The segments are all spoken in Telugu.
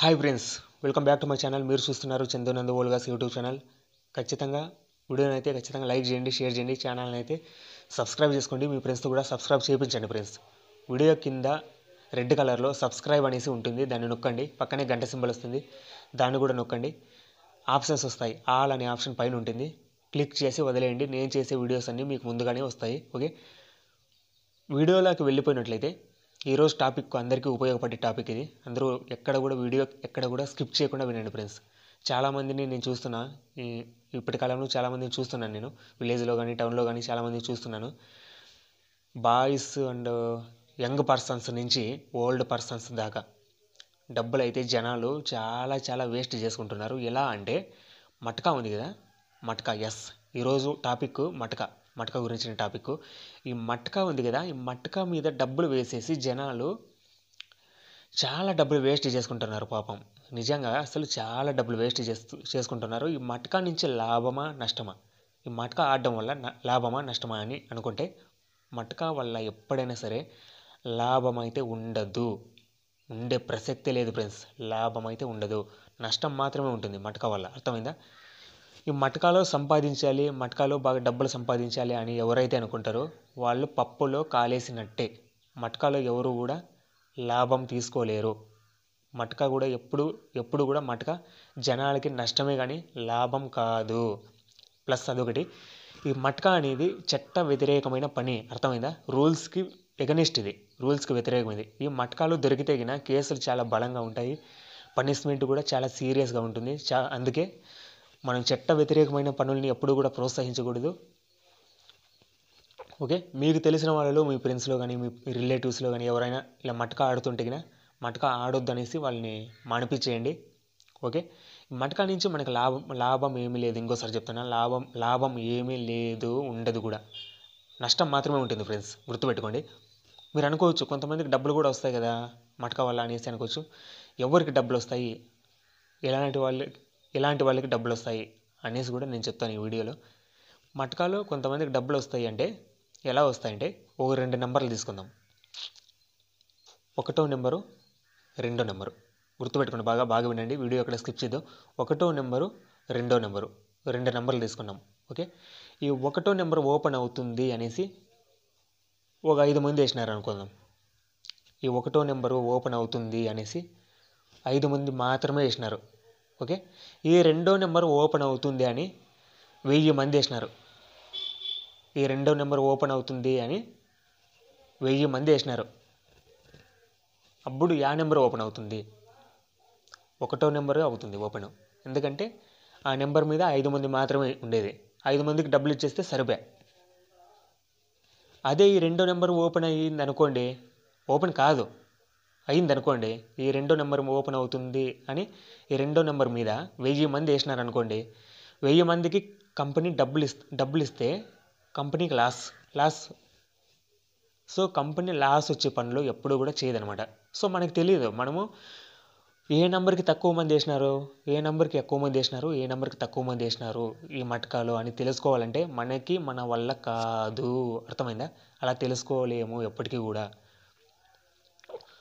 Hi friends welcome back to my channel మీరు చూస్తున్నారు చందునందు ఓల్గాస్ యూట్యూబ్ ఛానల్. ఖచ్చితంగా వీడియోని అయితే ఖచ్చితంగా లైక్ చేయండి షేర్ చేయండి ఛానల్ని అయితే సబ్స్క్రైబ్ చేసుకోండి. మీ ఫ్రెండ్స్తో కూడా సబ్స్క్రైబ్ చేయించండి ఫ్రెండ్స్ వీడియో కింద రెడ్ కలర్లో సబ్స్క్రైబ్ అనేసి ఉంటుంది. దాన్ని నొక్కండి. పక్కనే గంట సింబల్ వస్తుంది. దాన్ని కూడా నొక్కండి. ఆప్షన్స్ వస్తాయి. ఆల్ అనే ఆప్షన్ పైన ఉంటుంది. క్లిక్ చేసి వదిలేయండి. నేను చేసే వీడియోస్ అన్నీ మీకు ముందుగానే వస్తాయి. ఓకే? వీడియోలోకి వెళ్ళిపోయినట్లయితే ఈరోజు టాపిక్ అందరికీ ఉపయోగపడే టాపిక్ ఇది. అందరూ ఎక్కడ కూడా వీడియో ఎక్కడ కూడా స్కిప్ చేయకుండా వినండి ఫ్రెండ్స్. చాలామందిని నేను చూస్తున్నా. ఇప్పటి కాలంలో చాలామందిని చూస్తున్నాను నేను. విలేజ్లో కానీ టౌన్లో కానీ చాలామందిని చూస్తున్నాను. బాయ్స్ అండ్ యంగ్ పర్సన్స్ నుంచి ఓల్డ్ పర్సన్స్ దాకా డబ్బులు అయితే జనాలు చాలా చాలా వేస్ట్ చేసుకుంటున్నారు. ఎలా అంటే మటకా ఉంది కదా? మటకా ఎస్ ఈరోజు టాపిక్ మటక మటక గురించిన టాపిక్. ఈ మటక ఉంది కదా ఈ మటక మీద డబ్బులు వేసేసి జనాలు చాలా డబ్బులు వేస్ట్ చేసుకుంటున్నారు పాపం. నిజంగా అసలు చాలా డబ్బులు వేస్ట్ చేస్తూ చేసుకుంటున్నారు. ఈ మటకా నుంచి లాభమా నష్టమా? ఈ మటకా ఆడడం వల్ల లాభమా నష్టమా అని అనుకుంటే మటకా వల్ల ఎప్పుడైనా సరే లాభం అయితే ఉండదు. ఉండే ప్రసక్తే లేదు ఫ్రెండ్స్. లాభం అయితే ఉండదు. నష్టం మాత్రమే ఉంటుంది మటకా వల్ల. అర్థమైందా? ఈ మటకాలో సంపాదించాలి మటకాలో బాగా డబ్బులు సంపాదించాలి అని ఎవరైతే అనుకుంటారో వాళ్ళు పప్పులో కాలేసినట్టే. మటకాలో ఎవరు కూడా లాభం తీసుకోలేరు. మటకా కూడా ఎప్పుడు ఎప్పుడు కూడా మటకా జనాలకి నష్టమే కానీ లాభం కాదు. ప్లస్ అదొకటి ఈ మటక అనేది చట్ట వ్యతిరేకమైన పని. అర్థమైందా? రూల్స్కి ఎగనిస్ట్ ఇది. రూల్స్కి వ్యతిరేకమైంది. ఈ మటకాలు దొరికితే గిన కేసులు చాలా బలంగా ఉంటాయి. పనిష్మెంట్ కూడా చాలా సీరియస్గా ఉంటుంది. చా అందుకే మనం చట్ట వ్యతిరేకమైన పనుల్ని ఎప్పుడూ కూడా ప్రోత్సహించకూడదు. ఓకే? మీకు తెలిసిన వాళ్ళలో మీ ఫ్రెండ్స్లో కానీ మీ రిలేటివ్స్లో కానీ ఎవరైనా ఇలా మటకా ఆడుతుంటే మటక మటకా ఆడొద్దు అనేసి వాళ్ళని మానిపించేయండి. ఓకే? మటకా నుంచి మనకు లాభం లాభం ఏమీ లేదు. ఇంకోసారి చెప్తున్నా లాభం లాభం ఏమీ లేదు ఉండదు కూడా. నష్టం మాత్రమే ఉంటుంది ఫ్రెండ్స్. గుర్తుపెట్టుకోండి. మీరు అనుకోవచ్చు కొంతమందికి డబ్బులు కూడా వస్తాయి కదా మటకా వల్ల అనేసి అనుకోవచ్చు. ఎవరికి డబ్బులు వస్తాయి? ఎలాంటి వాళ్ళు ఇలాంటి వాళ్ళకి డబ్బులు వస్తాయి అనేసి కూడా నేను చెప్తాను ఈ వీడియోలో. మటకాలు కొంతమందికి డబ్బులు వస్తాయి అంటే ఎలా వస్తాయంటే ఒక రెండు నెంబర్లు తీసుకుందాం. ఒకటో నెంబరు రెండో నెంబరు. గుర్తుపెట్టుకోండి బాగా బాగా వినండి. వీడియో అక్కడ స్కిప్ చేద్దాం ఒకటో నెంబరు రెండో నెంబరు. రెండు నెంబర్లు తీసుకున్నాం ఓకే? ఈ ఒకటో నెంబర్ ఓపెన్ అవుతుంది అనేసి ఒక ఐదు మంది వేసినారు అనుకుందాం ఈ ఒకటో నెంబరు ఓపెన్ అవుతుంది అనేసి ఐదు మంది మాత్రమే వేసినారు. ఓకే? ఈ రెండో నెంబర్ ఓపెన్ అవుతుంది అని వెయ్యి మంది వేసినారు. ఈ రెండో నెంబర్ ఓపెన్ అవుతుంది అని వెయ్యి మంది వేసినారు. అప్పుడు యా నెంబర్ ఓపెన్ అవుతుంది. ఒకటో నెంబర్ అవుతుంది ఓపెన్. ఎందుకంటే ఆ నెంబర్ మీద ఐదు మంది మాత్రమే ఉండేది. ఐదు మందికి డబ్బులు ఇచ్చేస్తే సరిపోయా. అదే ఈ రెండో నెంబర్ ఓపెన్ అయ్యింది అనుకోండి ఓపెన్ కాదు. అయిందనుకోండి ఈ రెండో నెంబర్ ఓపెన్ అవుతుంది అని ఈ రెండో నెంబర్ మీద వెయ్యి మంది వేసినారనుకోండి వెయ్యి మందికి కంపెనీ డబ్బులు ఇస్ డబ్బులు ఇస్తే కంపెనీకి loss loss. So company loss వచ్చే పనులు ఎప్పుడు కూడా చేయదనమాట. సో మనకు తెలియదు మనము ఏ నెంబర్కి తక్కువ మంది వేసినారు ఏ నెంబర్కి ఎక్కువ మంది వేసినారు ఏ నెంబర్కి తక్కువ మంది వేసినారు ఈ మటకాలు అని తెలుసుకోవాలంటే మనకి మన వల్ల కాదు. అర్థమైందా? అలా తెలుసుకోలేము ఎప్పటికీ కూడా.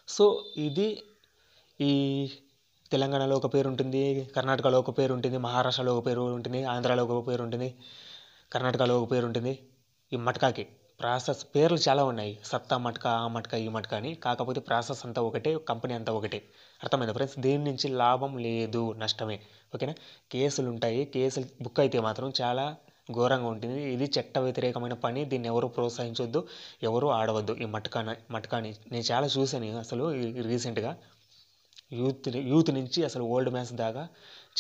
సో ఇది ఈ తెలంగాణలో ఒక పేరు ఉంటుంది కర్ణాటకలో ఒక పేరు ఉంటుంది మహారాష్ట్రలో ఒక పేరు ఉంటుంది ఆంధ్రాలో ఒక పేరు ఉంటుంది కర్ణాటకలో ఒక పేరు ఉంటుంది. ఈ మటకాకి ప్రాసెస్ పేర్లు చాలా ఉన్నాయి. సత్తా మటకా ఆ మటకా ఈ మటకా అని. కాకపోతే ప్రాసెస్ అంతా ఒకటే కంపెనీ అంతా ఒకటే. అర్థమైందా ఫ్రెండ్స్? దేని నుంచి లాభం లేదు నష్టమే. ఓకేనా? కేసులు ఉంటాయి కేసులు బుక్ అయితే మాత్రం చాలా ఘోరంగా ఉంటుంది. ఇది చట్ట వ్యతిరేకమైన పని. దీన్ని ఎవరు ప్రోత్సహించొద్దు ఎవరు ఆడవద్దు. ఈ మటకాన మటకాని నేను చాలా చూశాను అసలు రీసెంట్గా. యూత్ యూత్ నుంచి అసలు ఓల్డ్ మ్యాన్స్ దాకా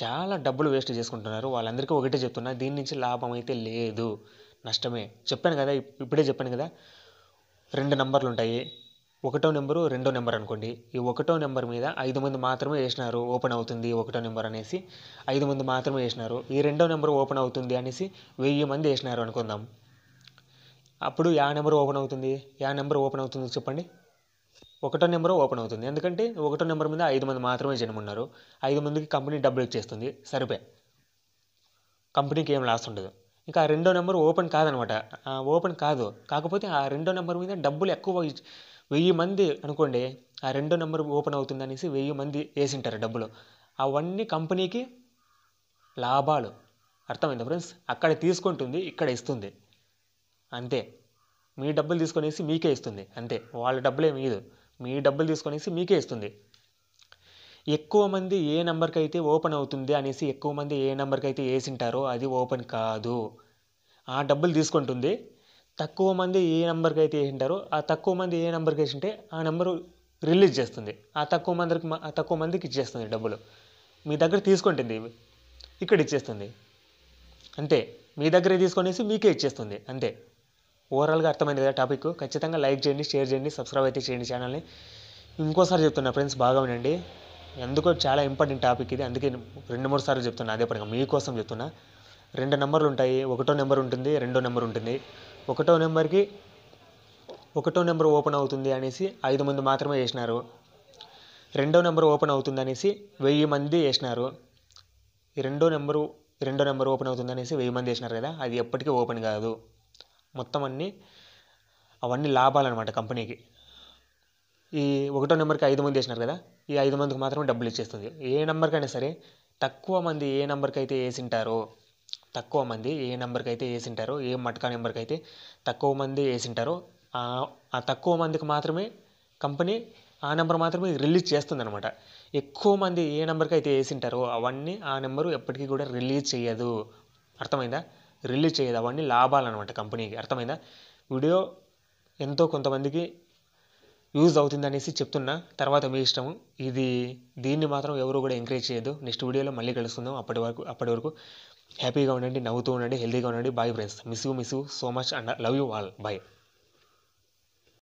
చాలా డబ్బులు వేస్ట్ చేసుకుంటున్నారు. వాళ్ళందరికీ ఒకటే చెప్తున్నా దీని నుంచి లాభం అయితే లేదు. నష్టమే. చెప్పాను కదా ఇప్పుడే చెప్పాను కదా రెండు నెంబర్లు ఉంటాయి. ఒకటో నెంబరు రెండో నెంబర్ అనుకోండి. ఈ ఒకటో నెంబర్ మీద ఐదు మంది మాత్రమే వేసినారు ఓపెన్ అవుతుంది ఒకటో నెంబర్ అనేసి. ఐదు మంది మాత్రమే వేసినారు. ఈ రెండో నెంబర్ ఓపెన్ అవుతుంది అనేసి వెయ్యి మంది వేసినారు అనుకుందాం. అప్పుడు యా నెంబర్ ఓపెన్ అవుతుంది? యా నెంబర్ ఓపెన్ అవుతుంది చెప్పండి. ఒకటో నెంబర్ ఓపెన్ అవుతుంది. ఎందుకంటే ఒకటో నెంబర్ మీద ఐదు మంది మాత్రమే జనం ఉన్నారు ఐదు మందికి కంపెనీ డబ్బులు ఇచ్చేస్తుంది. సరిపే. కంపెనీకి ఏం లాస్ ఉండదు. ఇంకా రెండో నెంబర్ ఓపెన్ కాదనమాట. ఓపెన్ కాదు. కాకపోతే ఆ రెండో నెంబర్ మీద డబ్బులు ఎక్కువ వెయ్యి మంది అనుకోండి ఆ రెండో నెంబర్ ఓపెన్ అవుతుంది అనేసి వెయ్యి మంది వేసింటారు డబ్బులు. అవన్నీ కంపెనీకి లాభాలు. అర్థమైందా ఫ్రెండ్స్? అక్కడ తీసుకుంటుంది ఇక్కడ ఇస్తుంది. అంతే. మీ డబ్బులు తీసుకొనేసి మీకే ఇస్తుంది. అంతే. వాళ్ళ డబ్బులే మీదు మీ డబ్బులు తీసుకొనేసి మీకే ఇస్తుంది. ఎక్కువ మంది ఏ నెంబర్కి అయితే ఓపెన్ అవుతుంది అనేసి ఎక్కువ మంది ఏ నెంబర్కి అయితే వేసింటారో అది ఓపెన్ కాదు. ఆ డబ్బులు తీసుకుంటుంది తక్కువ మంది ఏ నెంబర్కి అయితే వేసింటారో ఆ తక్కువ మంది ఏ నెంబర్కి వేసింటే ఆ నెంబరు రిలీజ్ చేస్తుంది. ఆ తక్కువ మందికి ఆ తక్కువ మందికి ఇచ్చేస్తుంది డబ్బులు. మీ దగ్గర తీసుకుంటుంది. ఇక్కడ ఇచ్చేస్తుంది. అంతే. మీ దగ్గరే తీసుకొనేసి మీకే ఇచ్చేస్తుంది. అంతే. ఓవరాల్గా అర్థమైంది కదా టాపిక్. ఖచ్చితంగా లైక్ చేయండి షేర్ చేయండి సబ్స్క్రైబ్ అయితే చేయండి ఛానల్ని. ఇంకోసారి చెప్తున్నా ఫ్రెండ్స్ బాగా వినండి. ఎందుకో చాలా ఇంపార్టెంట్ టాపిక్ ఇది. అందుకే రెండు మూడు సార్లు చెప్తున్నా. అదే పరంగా మీకోసం చెప్తున్నా. రెండు నెంబర్లు ఉంటాయి. ఒకటో నెంబర్ ఉంటుంది రెండో నెంబర్ ఉంటుంది. ఒకటో నెంబర్కి ఒకటో నెంబర్ ఓపెన్ అవుతుంది అనేసి ఐదు మంది మాత్రమే వేసినారు. రెండో నెంబర్ ఓపెన్ అవుతుంది అనేసి వెయ్యి మంది వేసినారు. ఈ రెండో నెంబరు రెండో నెంబర్ ఓపెన్ అవుతుంది అనేసి వెయ్యి మంది వేసినారు కదా అది ఎప్పటికీ ఓపెన్ కాదు. మొత్తం అన్నీ అవన్నీ లాభాలన్నమాట కంపెనీకి. ఈ ఒకటో నెంబర్కి ఐదు మంది వేసినారు కదా ఈ ఐదు మందికి మాత్రమే డబ్బులు ఇచ్చేస్తుంది. ఏ నెంబర్కైనా సరే తక్కువ మంది ఏ నెంబర్కి అయితే వేసింటారో తక్కువ మంది ఏ నెంబర్కి అయితే వేసింటారో ఏ మటకా నెంబర్కి అయితే తక్కువ మంది వేసింటారో ఆ తక్కువ మందికి మాత్రమే కంపెనీ ఆ నెంబర్ మాత్రమే రిలీజ్ చేస్తుంది అనమాట ఎక్కువ మంది ఏ నెంబర్కి అయితే వేసింటారో అవన్నీ ఆ నెంబరు ఎప్పటికీ కూడా రిలీజ్ చేయదు. అర్థమైందా? రిలీజ్ చేయదు. అవన్నీ లాభాలు అనమాట కంపెనీకి. అర్థమైందా? వీడియో ఎంతో కొంతమందికి యూజ్ అవుతుంది అనేసి చెప్తున్నా. తర్వాత మీ ఇష్టము ఇది దీన్ని మాత్రం ఎవరు కూడా ఎంకరేజ్ చేయదు. నెక్స్ట్ వీడియోలో మళ్ళీ కలుసుకుందాం. అప్పటి వరకు అప్పటి వరకు హ్యాపీగా ఉండండి నవ్వుతూ ఉండండి హెల్తీగా ఉండండి bye friends. Miss you miss you so much and love you all. Bye.